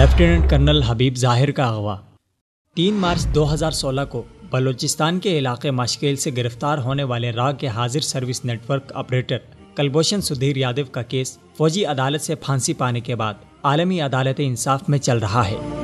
Lieutenant colonel हबीब ज़ाहिर का अगवा। तीन मार्च 2016 को बलूचिस्तान के इलाके माशकेल से गिरफ़्तार होने वाले राग के हाजिर service network operator Kulbhushan Sudhir Yadav का केस फौजी अदालत से फांसी पाने के बाद आलमी अदालत इंसाफ में चल रहा है।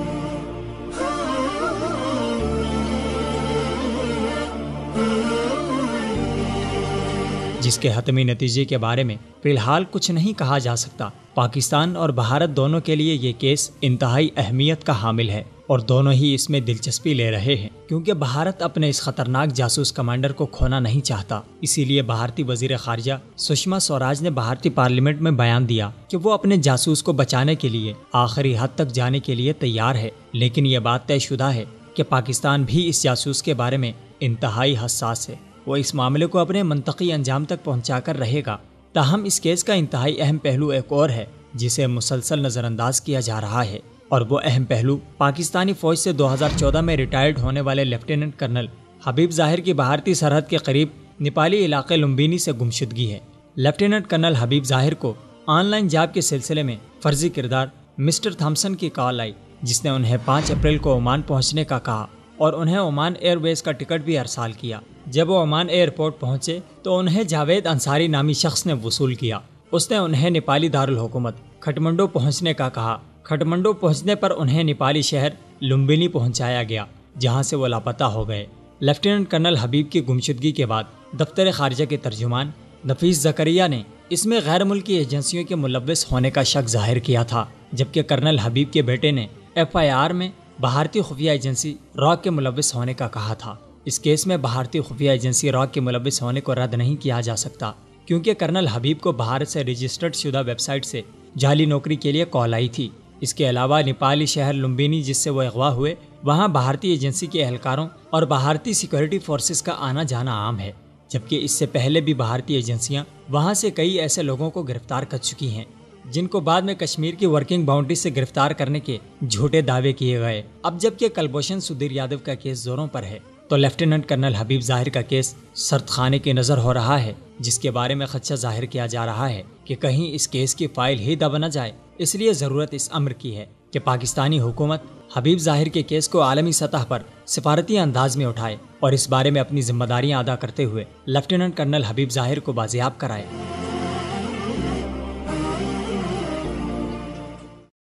जिसके हतमी नतीजे के बारे में फ़िलहाल कुछ नहीं कहा जा सकता। पाकिस्तान और भारत दोनों के लिए ये केस इंतहाई अहमियत का हामिल है और दोनों ही इसमें दिलचस्पी ले रहे हैं, क्योंकि भारत अपने इस खतरनाक जासूस कमांडर को खोना नहीं चाहता। इसीलिए भारतीय वज़ीर खारजा सुषमा स्वराज ने भारतीय पार्लियामेंट में बयान दिया कि वो अपने जासूस को बचाने के लिए, आखिरी हद तक जाने के लिए तैयार है। लेकिन ये बात तयशुदा है कि पाकिस्तान भी इस जासूस के बारे में इंतहाई हसास है। वो इस मामले को अपने मनतकी अंजाम तक पहुँचा कर रहेगा। ताहम इस केस का इंतहाई अहम पहलू एक और है, जिसे मुसलसल नज़रअंदाज किया जा रहा है, और वो अहम पहलू पाकिस्तानी फौज से 2014 में रिटायर्ड होने वाले लेफ्टिनेंट कर्नल हबीब ज़ाहिर की भारतीय सरहद के करीब नेपाली इलाके लुम्बिनी से गुमशुदगी है। लेफ्टिनेंट कर्नल हबीब ज़ाहिर को ऑनलाइन जाब के सिलसिले में फर्जी किरदार मिस्टर थॉम्सन की कॉल आई, जिसने उन्हें 5 अप्रैल को ओमान पहुँचने का कहा। और उन्हें ओमान एयरवेज का टिकट भी अरसाल किया। जब वो ओमान एयरपोर्ट पहुँचे तो उन्हें जावेद अंसारी नामी शख्स ने वसूल किया। उसने उन्हें नेपाली दारुल हुकूमत खटमंडो पहुँचने का कहा। खटमंडो पहुँचने पर उन्हें नेपाली शहर लुम्बिनी पहुँचाया गया, जहाँ से वो लापता हो गए। लेफ्टिनेंट कर्नल हबीब की गुमशुदगी के बाद दफ्तर खारजा के तर्जुमान नफीस जकरिया ने इसमें गैर मुल्की एजेंसियों के मुलविस होने का शक ज़ाहिर किया था, जबकि कर्नल हबीब के बेटे ने एफ़ आई आर में भारतीय खुफिया एजेंसी रॉक के मुलविस होने का कहा था। इस केस में भारतीय खुफिया एजेंसी रॉक के मुलविस होने को रद्द नहीं किया जा सकता, क्योंकि कर्नल हबीब को भारत से रजिस्टर्ड शुदा वेबसाइट से जाली नौकरी के लिए कॉल आई थी। इसके अलावा नेपाली शहर लुम्बिनी, जिससे वो अगवा हुए, वहाँ भारतीय एजेंसी के एहलकारों और भारतीय सिक्योरिटी फोर्सेस का आना जाना आम है, जबकि इससे पहले भी भारतीय एजेंसियाँ वहाँ से कई ऐसे लोगों को गिरफ़्तार कर चुकी हैं। जिनको बाद में कश्मीर की वर्किंग बाउंड्री से गिरफ़्तार करने के झूठे दावे किए गए। अब जबकि कलभूषण सुधीर यादव का केस जोरों पर है तो लेफ्टिनेंट कर्नल हबीब ज़ाहिर का केस सर्द खाने की नज़र हो रहा है, जिसके बारे में खदशा ज़ाहिर किया जा रहा है कि कहीं इस केस की फ़ाइल ही दब न जाए। इसलिए ज़रूरत इस अम्र की है कि पाकिस्तानी हुकूमत हबीब ज़ाहिर के केस को आलमी सतह पर सिफारती अंदाज में उठाए और इस बारे में अपनी जिम्मेदारियाँ अदा करते हुए लेफ्टिनेंट कर्नल हबीब ज़ाहिर को बाजियाब कराए।